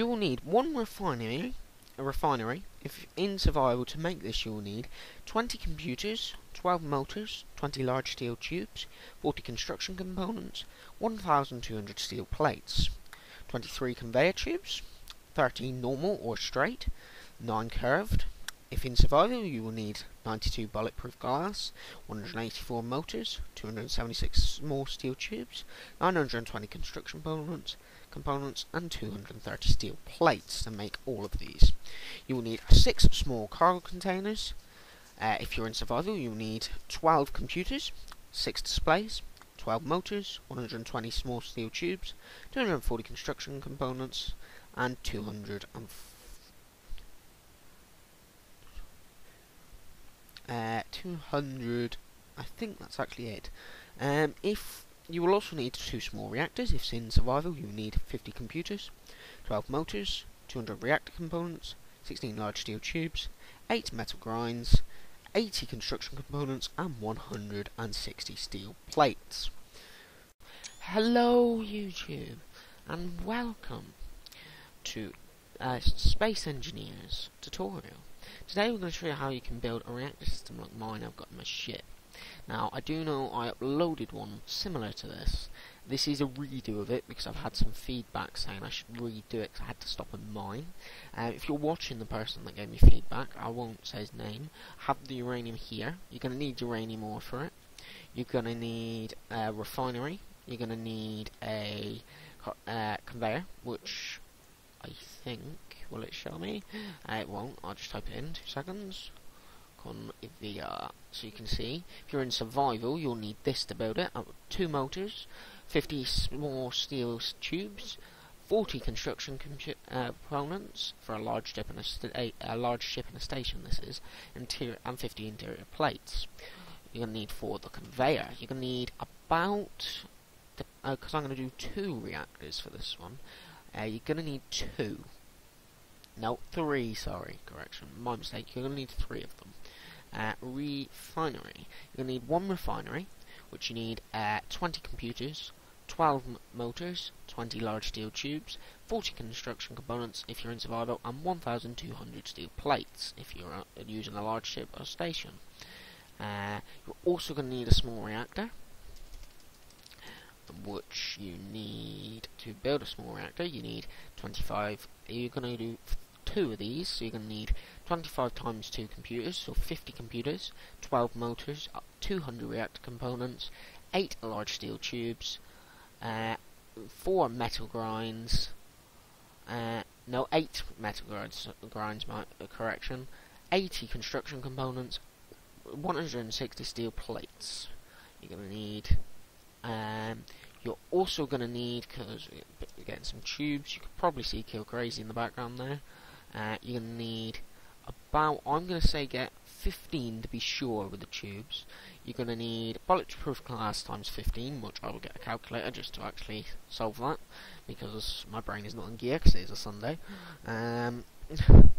You will need one refinery, a refinery. If in survival to make this, you will need 20 computers, 12 motors, 20 large steel tubes, 40 construction components, 1,200 steel plates, 23 conveyor tubes, 13 normal or straight, 9 curved. If in survival, you will need 92 bulletproof glass, 184 motors, 276 small steel tubes, 920 construction components, components and 230 steel plates to make all of these. You will need 6 small cargo containers. Uh, if you're in survival, you will need 12 computers, 6 displays, 12 motors, 120 small steel tubes, 240 construction components, and 200 uh, 200 I think that's actually it. Um, if you will also need two small reactors. If in survival you need 50 computers 12 motors 200 reactor components 16 large steel tubes 8 metal grinds 80 construction components and 160 steel plates. Hello YouTube and welcome to uh, Space Engineers tutorial. Today we're going to show you how you can build a reactor system like mine I've got in my ship. Now I do know I uploaded one similar to this. This is a redo of it because I've had some feedback saying I should redo it because I had to stop in mine. Uh, if you're watching the person that gave me feedback, I won't say his name, have the uranium here. You're going to need uranium ore for it. You're going to need a refinery. You're going to need a uh, conveyor, which I think, will it show me? Uh, it won't, I'll just type it in, two seconds. Conveyor. So you can see, if you're in survival, you'll need this to build it. Uh, two motors, 50 small steel tubes, 40 construction uh, components for a large ship and a, a, large ship and a station. This is interior and 50 interior plates. You're gonna need for the conveyor. You're gonna need about because uh, I'm gonna do two reactors for this one. Uh, you're going to need two. No, three, sorry, correction. My mistake. You're going to need three of them. Uh, refinery. You're going to need one refinery, which you need uh, 20 computers, 12 motors, 20 large steel tubes, 40 construction components if you're in survival, and 1,200 steel plates if you're uh, using a large ship or station. Uh, you're also going to need a small reactor, which you need to build a small reactor. You need 25. You're going to do two of these, so you're going to need 25 times 2 computers, so 50 computers, 12 motors, 200 reactor components, 8 large steel tubes, uh, 4 metal grinds, uh, no, 8 metal grinds, grinds my, uh, correction, 80 construction components, 160 steel plates. You're going to need um, you're also going to need, because we're getting some tubes, you could probably see Kill Crazy in the background there. Uh, you're going to need about, I'm going to say get 15 to be sure with the tubes. You're going to need bulletproof glass times 15, which I will get a calculator just to actually solve that, because my brain is not in gear because it is a Sunday. Um,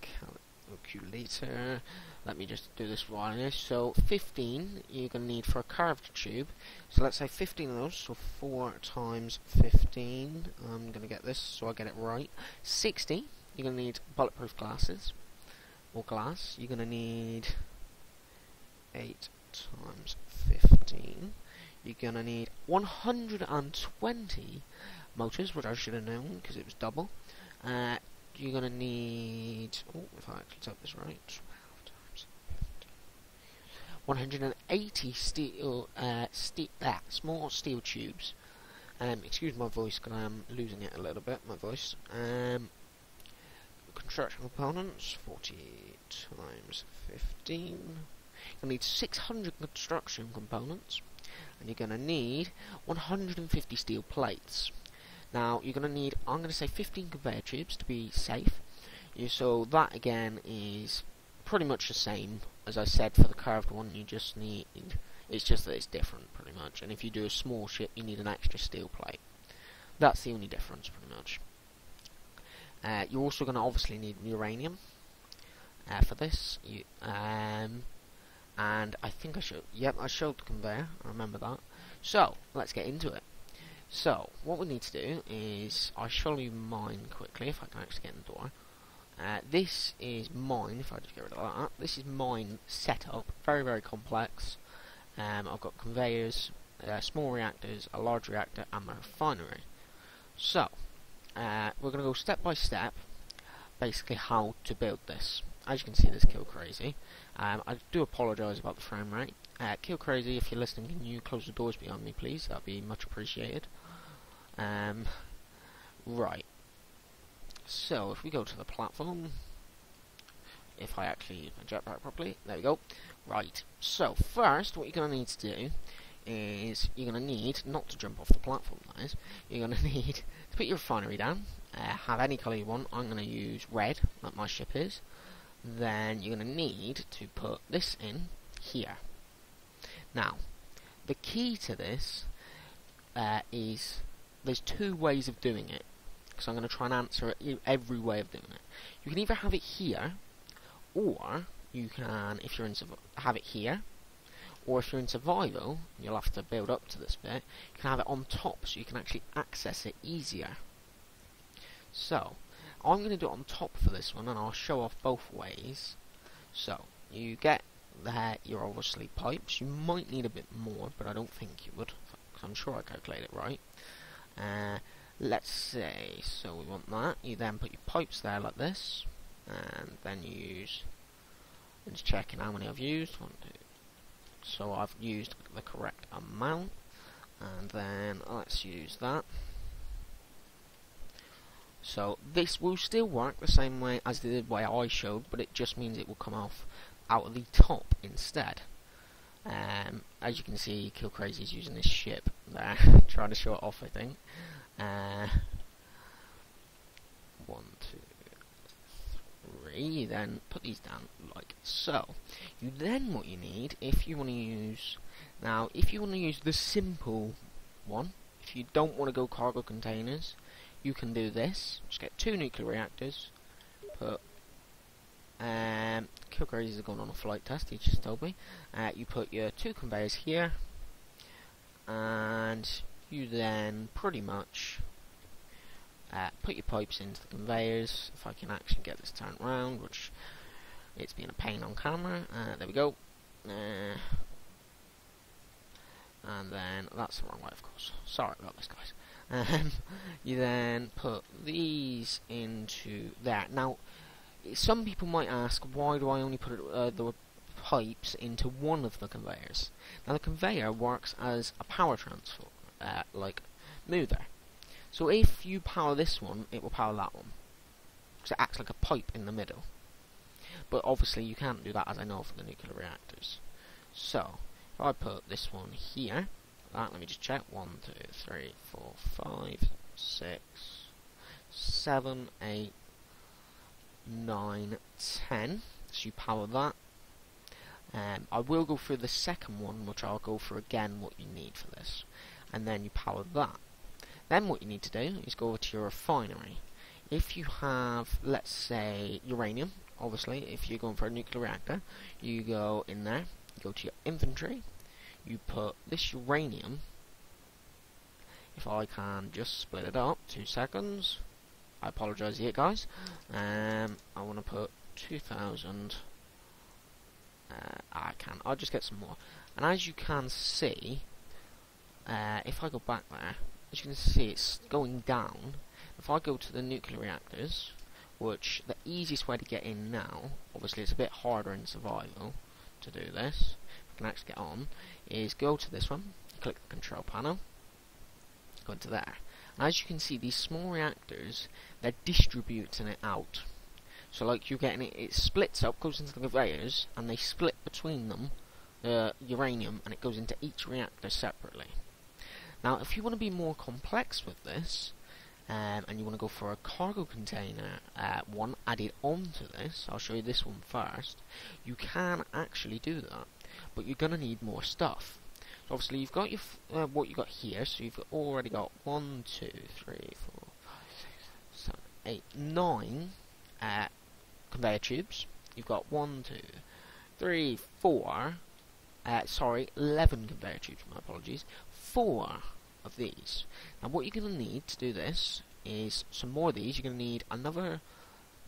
calculator. Let me just do this this. So 15 you're going to need for a curved tube. So let's say 15 of those. So 4 times 15. I'm going to get this so I get it right. 60 you're going to need bulletproof glasses. Or glass. You're going to need 8 times 15. You're going to need 120 motors, which I should have known because it was double. Uh, you're going to need... Oh, if I actually type this right... 180 steel, uh, steel, ah, small steel tubes. Um, excuse my voice, because I'm losing it a little bit, my voice. Um, construction components, 40 times 15. You'll need 600 construction components, and you're going to need 150 steel plates. Now, you're going to need, I'm going to say 15 conveyor tubes to be safe. You, so that, again, is pretty much the same as I said for the curved one. You just need, it's just that it's different, pretty much. And if you do a small ship, you need an extra steel plate. That's the only difference, pretty much. Uh, you're also going to obviously need uranium uh, for this. You, um, and I think I showed, yep, I showed the conveyor, I remember that. So, let's get into it. So, what we need to do is, I'll show you mine quickly, if I can actually get in the door. Uh, this is mine, if I just get rid of that, this is mine setup, very very complex. Um, I've got conveyors, uh, small reactors, a large reactor, and my refinery. So, uh, we're going to go step by step, basically how to build this. As you can see, this Kill Crazy. Um, I do apologise about the frame rate. Uh, Kill Crazy, if you're listening, can you close the doors behind me, please? That'd be much appreciated. Um, right. So, if we go to the platform, if I actually use my jetpack properly, there we go. Right, so first, what you're going to need to do is you're going to need, not to jump off the platform, that is, you're going to need to put your refinery down, uh, have any colour you want. I'm going to use red, like my ship is. Then you're going to need to put this in here. Now, the key to this uh, is there's two ways of doing it. Because I'm going to try and answer every way of doing it. You can either have it here, or you can, if you're in have it here, or if you're in survival, you'll have to build up to this bit, you can have it on top so you can actually access it easier. So, I'm going to do it on top for this one, and I'll show off both ways. So, you get there your obviously pipes. You might need a bit more, but I don't think you would, I'm sure I calculated it right. Uh, let's say, so we want that. You then put your pipes there like this, and then use, just checking how many I've used, one, two, so I've used the correct amount, and then let's use that. So this will still work the same way as the way I showed, but it just means it will come off out of the top instead. Um, as you can see, Kill Crazy is using this ship there, trying to show it off, I think. Uh, one, two, three. Then put these down like so. You then what you need, if you want to use, now if you want to use the simple one, if you don't want to go cargo containers, you can do this. Just get two nuclear reactors, put um, is going on a flight test, he just told me. Uh, you put your two conveyors here, and you then pretty much uh, put your pipes into the conveyors. If I can actually get this turned around, which it's been a pain on camera. Uh, there we go. Uh, and then that's the wrong way, of course. Sorry about this, guys. Um, you then put these into there. Now, some people might ask, why do I only put uh, the pipes into one of the conveyors? Now, the conveyor works as a power transfer, uh, like mover. So if you power this one, it will power that one. Because it acts like a pipe in the middle. But obviously you can't do that as I know for the nuclear reactors. So, if I put this one here, that, let me just check, One, two, three, four, five, six, seven, eight, nine, ten. So you power that. Um, I will go through the second one, which I'll go through again what you need for this. And then you power that. Then what you need to do is go over to your refinery. If you have, let's say, uranium, obviously, if you're going for a nuclear reactor, you go in there, go to your inventory, you put this uranium, if I can just split it up, two seconds, I apologise here guys, um, I want to put 2000, uh, I can, I'll just get some more, and as you can see, uh, if I go back there, as you can see it's going down, if I go to the nuclear reactors, which the easiest way to get in now, obviously it's a bit harder in survival to do this, I can actually get on, is go to this one, click the control panel, go into there. And as you can see, these small reactors, they're distributing it out. So like you're getting it, it splits up, goes into the conveyors, and they split between them the uranium, and it goes into each reactor separately. Now, if you want to be more complex with this, um, and you want to go for a cargo container uh, one added onto this, I'll show you this one first, you can actually do that, but you're going to need more stuff. So obviously you've got your uh, what you've got here, so you've already got one, two, three, four, five, six, seven, eight, nine uh, conveyor tubes. You've got one, two, three, four. Uh, sorry, eleven conveyor tubes. My apologies. Four of these. Now what you're going to need to do this is some more of these. You're going to need another,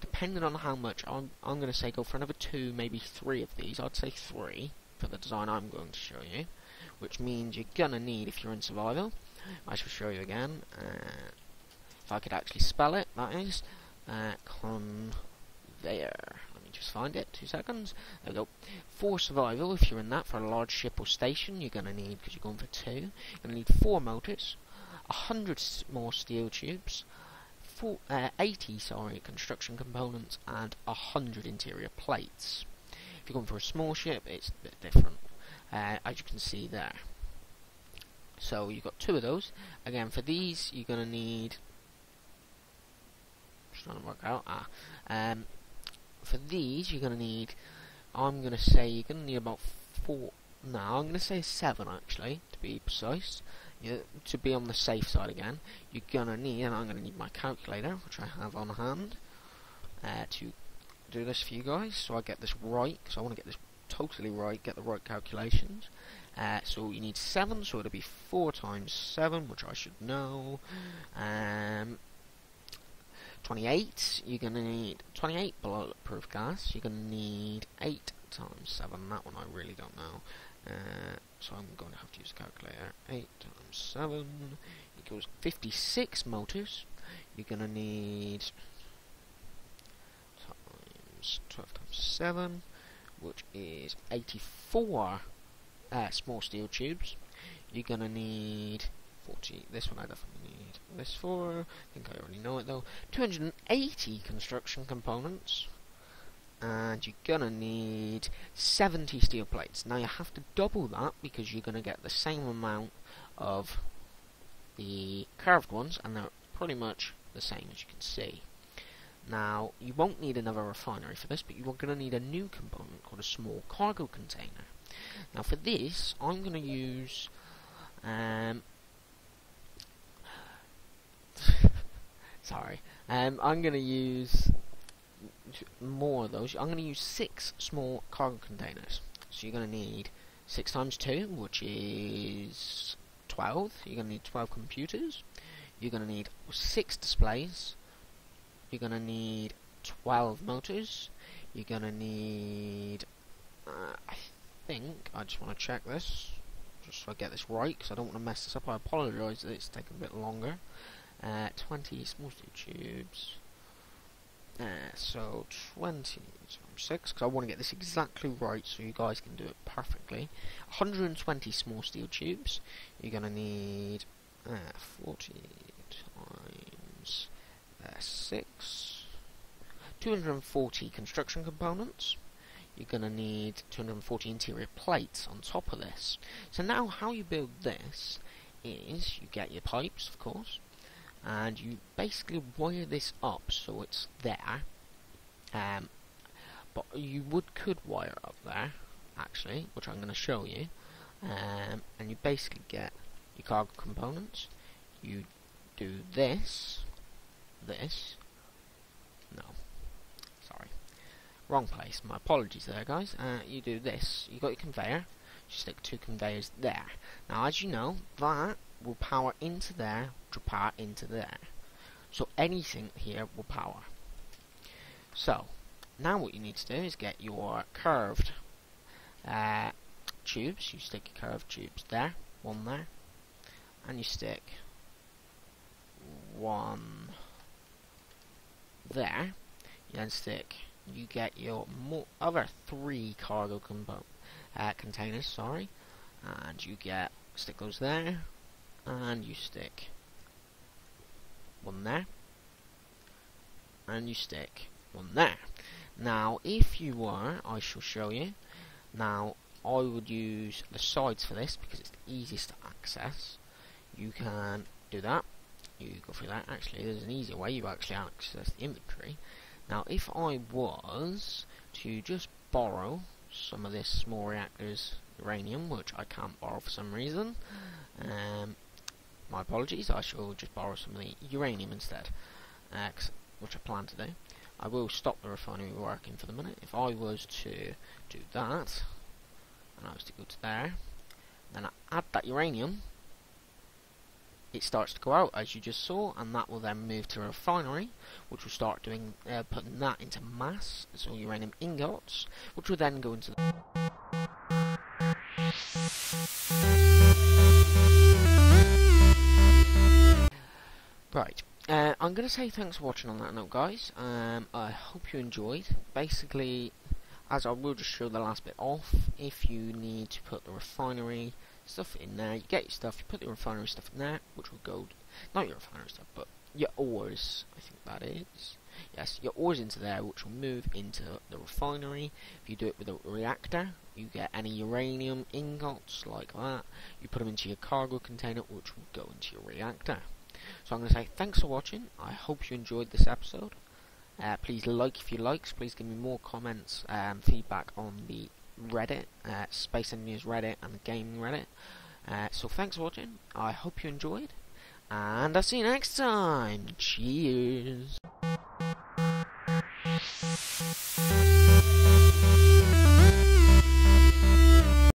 depending on how much, I'm, I'm going to say go for another two, maybe three of these. I'd say three for the design I'm going to show you, which means you're going to need, if you're in survival, I shall show you again, uh, if I could actually spell it, that is, uh, conveyor. Me just find it, two seconds. There we go. For survival, if you're in that, for a large ship or station, you're going to need, because you're going for two, you're going to need four motors, a hundred more steel tubes, four, uh, 80 sorry, construction components, and a hundred interior plates. If you're going for a small ship, it's a bit different, uh, as you can see there. So you've got two of those. Again, for these, you're going to need trying to work out. Ah, um, for these, you're going to need, I'm going to say you're going to need about four, no, I'm going to say seven actually, to be precise. To be on the safe side again, you're going to need, and I'm going to need my calculator, which I have on hand, uh, to do this for you guys, so I get this right, because I want to get this totally right, get the right calculations. Uh, so you need 7, so it'll be 4 times 7, which I should know. Um, 28, you're going to need 28 bulletproof gas. You're going to need 8 times 7. That one I really don't know. Uh, so I'm going to have to use a calculator. 8 times 7 equals 56 motors. You're going to need times 12 times 7, which is 84 uh, small steel tubes. You're going to need 40. This one I definitely need this for. I think I already know it though. 280 construction components. And you're gonna need 70 steel plates. Now you have to double that because you're gonna get the same amount of the curved ones, and they're pretty much the same as you can see. Now, you won't need another refinery for this, but you are going to need a new component called a small cargo container. Now, for this, I'm going to use um, Sorry. Um, I'm going to use more of those. I'm going to use six small cargo containers. So you're going to need 6 times 2, which is 12. You're going to need 12 computers. You're going to need 6 displays. You're going to need 12 motors. You're going to need... Uh, I think... I just want to check this. Just so I get this right, because I don't want to mess this up. I apologise that it's taking a bit longer. Uh, 20 small steel tubes. Uh, so 20 times 6, because I want to get this exactly right so you guys can do it perfectly. 120 small steel tubes. You're going to need uh, 40 times uh, 6. 240 construction components. You're going to need 240 interior plates on top of this. So now how you build this is you get your pipes, of course and you basically wire this up so it's there. Um, but you would could wire up there actually which I'm going to show you. Um, and you basically get your cargo components. You do this this no sorry wrong place my apologies there guys. Uh, you do this you got your conveyor you stick two conveyors there. Now as you know that will power into there power into there. So anything here will power. So, now what you need to do is get your curved uh, tubes. You stick your curved tubes there, one there, and you stick one there. You then stick, you get your other three cargo uh, containers, sorry, and you get stick those there, and you stick one there. And you stick one there. Now if you were I shall show you. Now I would use the sides for this because it's the easiest to access. You can do that. You go through that. Actually there's an easier way. You actually access the inventory. Now if I was to just borrow some of this small reactors uranium which I can't borrow for some reason um, my apologies, I shall just borrow some of the uranium instead, uh, which I plan to do. I will stop the refinery working for the minute. If I was to do that, and I was to go to there, then I add that uranium, it starts to go out as you just saw and that will then move to a refinery which will start doing uh, putting that into mass so uranium ingots which will then go into the Right, uh, I'm going to say thanks for watching on that note guys, um, I hope you enjoyed. Basically, as I will just show the last bit off, if you need to put the refinery stuff in there, you get your stuff, you put the refinery stuff in there, which will go, not your refinery stuff, but your ores, I think that is. Yes, your ores into there, which will move into the refinery. If you do it with a reactor, you get any uranium ingots like that. You put them into your cargo container, which will go into your reactor. So I'm going to say thanks for watching. I hope you enjoyed this episode. Uh, please like if you likes. Please give me more comments, um, feedback on the Reddit, uh, Space Engineers Reddit, and the Gaming Reddit. Uh, so thanks for watching. I hope you enjoyed, and I'll see you next time. Cheers.